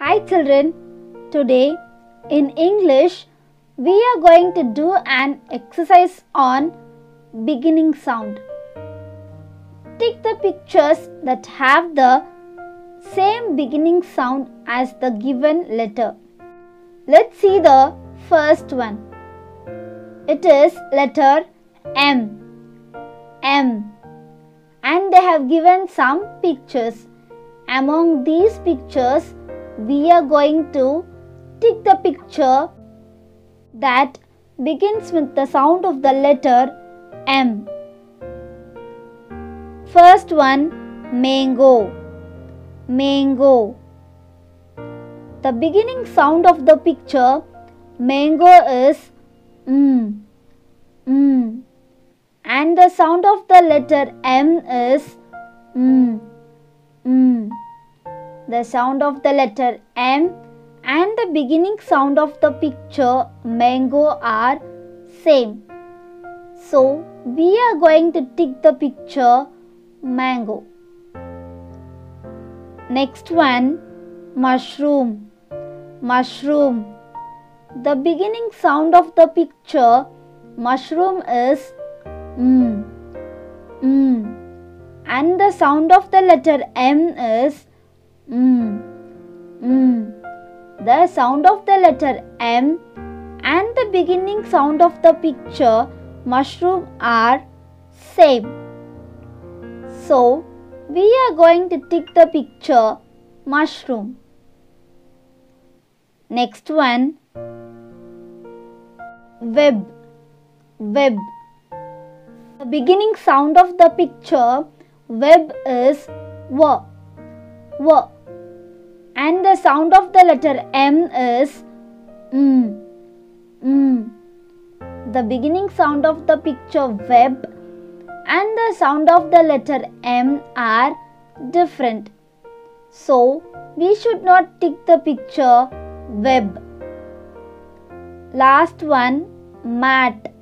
Hi children, today in English we are going to do an exercise on beginning sound. Take the pictures that have the same beginning sound as the given letter. Let's see the first one. It is letter M. M. And they have given some pictures. Among these pictures, we are going to take the picture that begins with the sound of the letter M. First one, mango. Mango. The beginning sound of the picture mango is mm, mm. And the sound of the letter M is mm, mm. The sound of the letter M and the beginning sound of the picture mango are same. So we are going to tick the picture mango. Next one mushroom. Mushroom. The beginning sound of the picture mushroom is mm, mm. And the sound of the letter M is mm, mm. The sound of the letter M and the beginning sound of the picture mushroom are same. So, we are going to tick the picture mushroom. Next one. Web. Web. The beginning sound of the picture. Web is w. W and the sound of the letter m is mm mm the beginning sound of the picture web and the sound of the letter m are different so we should not tick the picture web Last one, mat.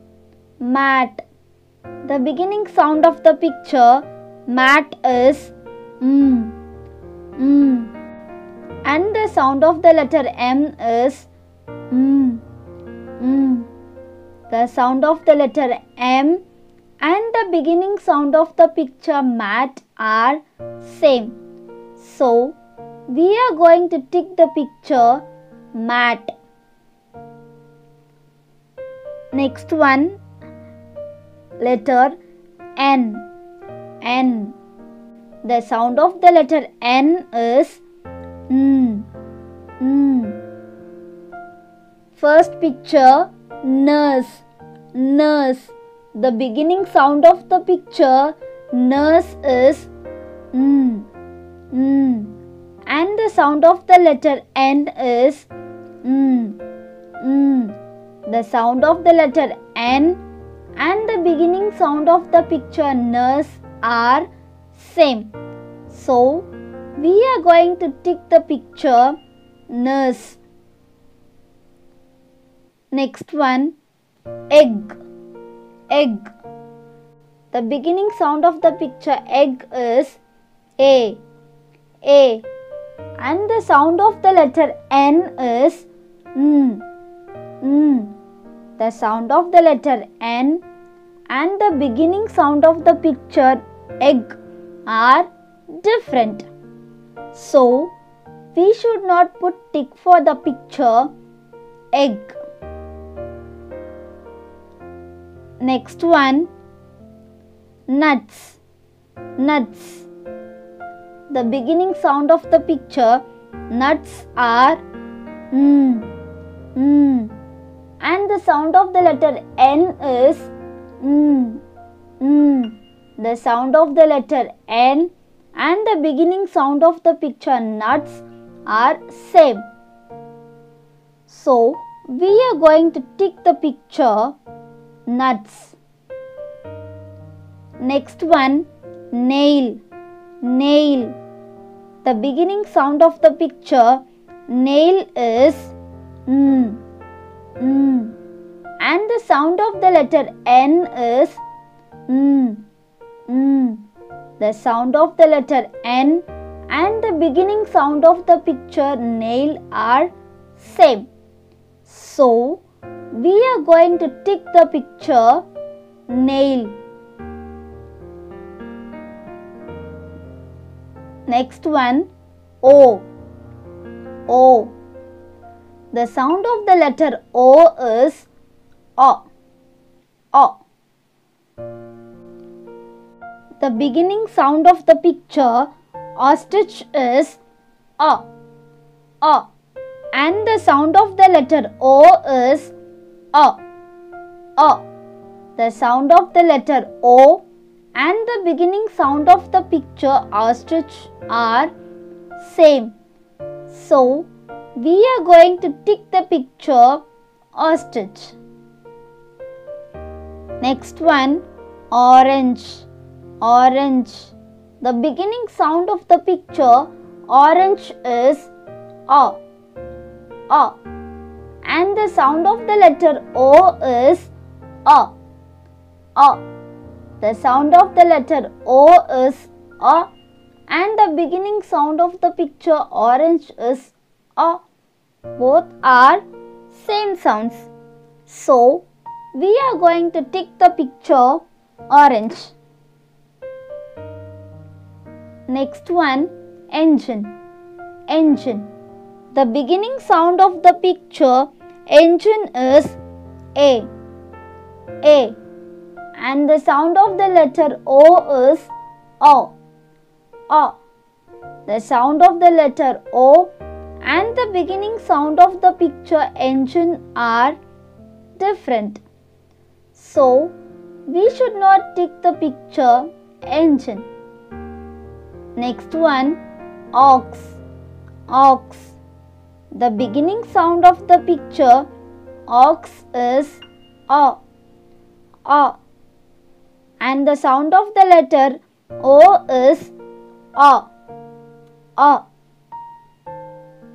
Mat. The beginning sound of the picture, mat is mm, mm. And the sound of the letter M is mm, mm. The sound of the letter M and the beginning sound of the picture mat are same. So, we are going to tick the picture mat. Next one, letter N. N. The sound of the letter N is First picture, nurse. Nurse. The beginning sound of the picture, nurse is N. N. And the sound of the letter N is N. N. The sound of the letter N and the beginning sound of the picture nurse are same. So, we are going to tick the picture nurse. Next one, egg. Egg. The beginning sound of the picture egg is A. A. And the sound of the letter N is N. N. The sound of the letter N and the beginning sound of the picture egg are different. So, we should not put tick for the picture egg. Next one nuts. Nuts. The beginning sound of the picture nuts are mm, mm and the sound of the letter N is mm, mm. The sound of the letter N and the beginning sound of the picture nuts are same. So, we are going to tick the picture nuts. Next one, nail. Nail. The beginning sound of the picture nail is mm, mm. And the sound of the letter N is mm, mm. The sound of the letter N and the beginning sound of the picture nail are same. So, we are going to tick the picture nail. Next one O. O. The sound of the letter O is O. O. The beginning sound of the picture ostrich is O. O. And the sound of the letter O is A. A. The sound of the letter O and the beginning sound of the picture ostrich are same. So, we are going to tick the picture ostrich. Next one, orange. Orange. The beginning sound of the picture orange is A. A. And the sound of the letter O is A. A. The sound of the letter O is A and the beginning sound of the picture orange is A. Both are same sounds. So, we are going to tick the picture orange. Next one, engine. Engine. The beginning sound of the picture engine is A. A. And the sound of the letter O is O. O. The sound of the letter O and the beginning sound of the picture engine are different. So, we should not take the picture engine. Next one, ox. Ox. The beginning sound of the picture ox is a. A. And the sound of the letter O is a. A.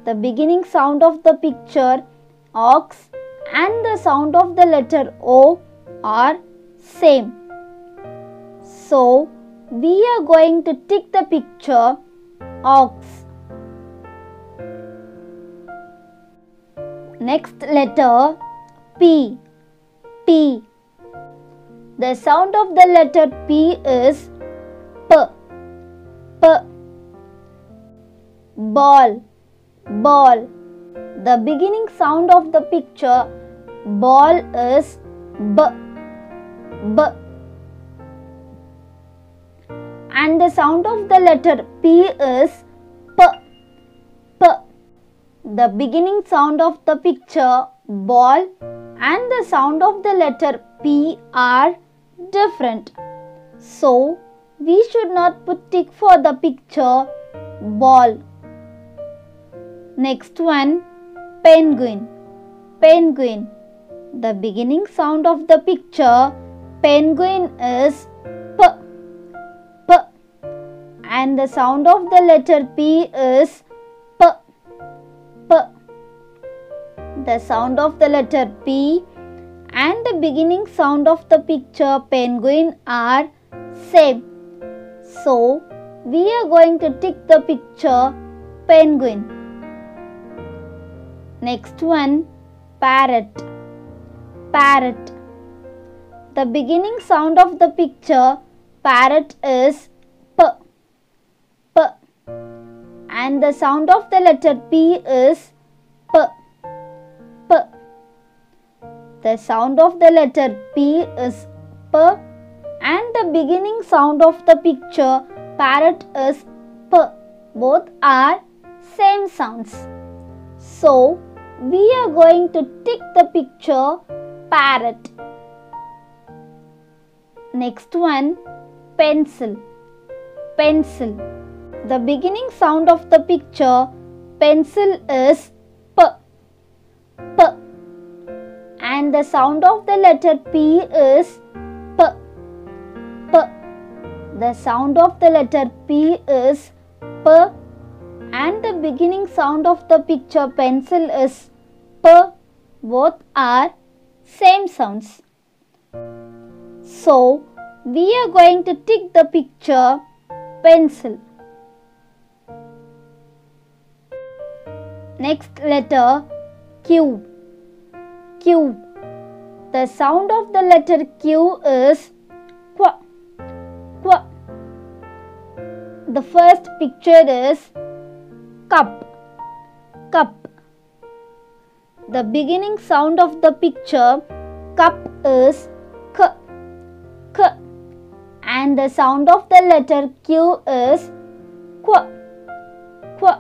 The beginning sound of the picture ox and the sound of the letter O are same. So, we are going to tick the picture ox. Next letter P. P. The sound of the letter P is P. P. Ball. Ball. The beginning sound of the picture ball is B. B. And the sound of the letter P is. The beginning sound of the picture ball and the sound of the letter P are different. So, we should not put tick for the picture ball. Next one, penguin. Penguin. The beginning sound of the picture penguin is P. P. And the sound of the letter P is The sound of the letter P and the beginning sound of the picture penguin are same. So, we are going to tick the picture penguin. Next one, parrot. Parrot. The beginning sound of the picture parrot is P. P. And the sound of the letter P is The sound of the letter P is P and the beginning sound of the picture parrot is P. Both are same sounds. So, we are going to tick the picture parrot. Next one, pencil. Pencil. The beginning sound of the picture pencil is The sound of the letter P is P. P. The sound of the letter P is P. And the beginning sound of the picture pencil is P. Both are same sounds. So, we are going to tick the picture pencil. Next letter Q. Q. The sound of the letter Q is Qu. Qu. The first picture is cup. Cup. The beginning sound of the picture cup is K. K. And the sound of the letter Q is Qu. Qu.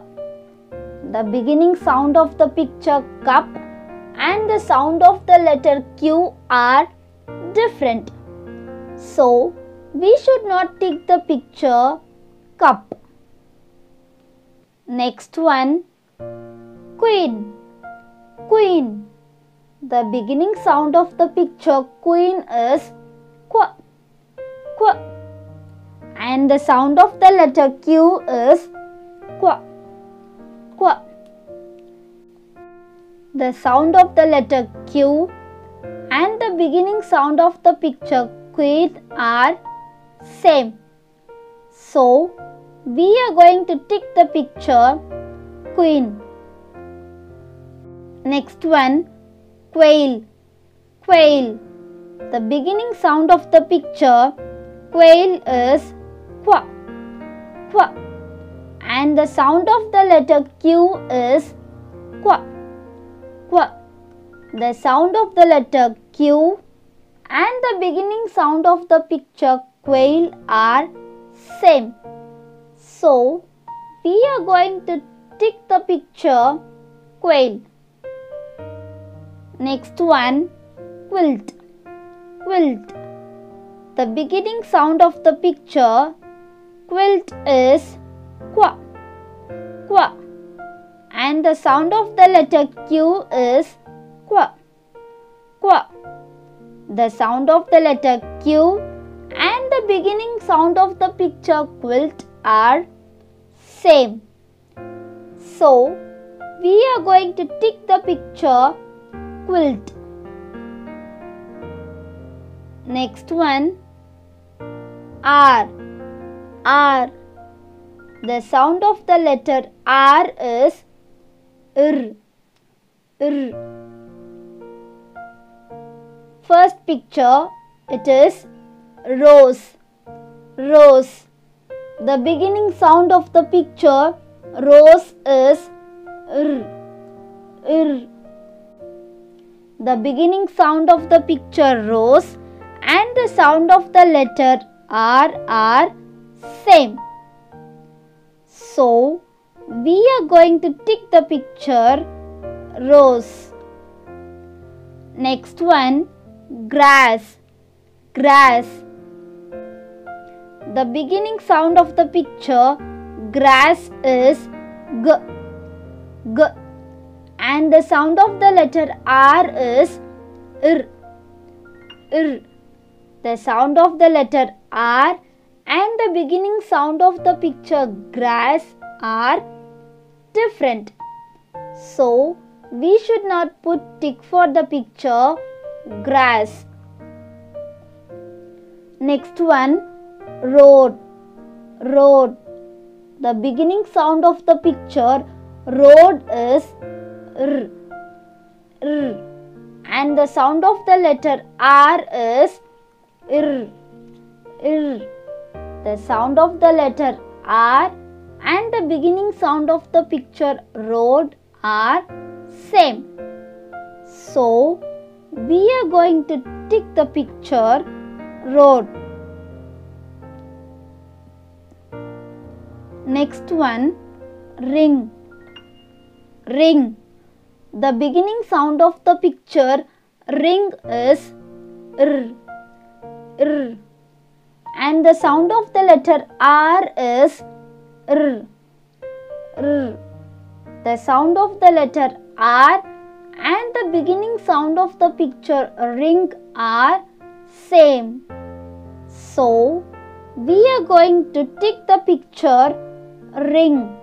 The beginning sound of the picture cup and the sound of the letter Q are different. So, we should not take the picture cup. Next one, queen. Queen. The beginning sound of the picture queen is qu, qu. And the sound of the letter Q is qu, The sound of the letter Q and the beginning sound of the picture queen are same. So, we are going to tick the picture queen. Next one, quail. Quail. The beginning sound of the picture quail is qua, qua. And the sound of the letter Q is qua. The sound of the letter Q and the beginning sound of the picture quail are same. So, we are going to tick the picture quail. Next one, quilt. Quilt. The beginning sound of the picture quilt is qua, qua. And the sound of the letter Q is qua, qua. The sound of the letter Q and the beginning sound of the picture quilt are same. So, we are going to tick the picture quilt. Next one R. R. The sound of the letter R is R. R. First picture it is rose. Rose. The beginning sound of the picture rose is r. The beginning sound of the picture rose and the sound of the letter r are same. So, we are going to tick the picture rose. Next one, grass. Grass. The beginning sound of the picture grass is g, g and the sound of the letter R is r, r. The sound of the letter R and the beginning sound of the picture grass are different. So, we should not put tick for the picture grass. Next one, road. Road. The beginning sound of the picture road is r, r. And the sound of the letter R is ir, ir. The sound of the letter R and the beginning sound of the picture road are same. So, we are going to tick the picture road. Next one, ring. Ring. The beginning sound of the picture ring is r, r. And the sound of the letter R is r, r. The sound of the letter R and the beginning sound of the picture ring are same. So, we are going to tick the picture ring.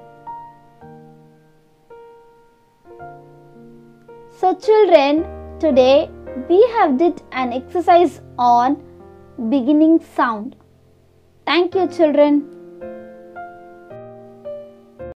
So children, today we have did an exercise on beginning sound. Thank you children.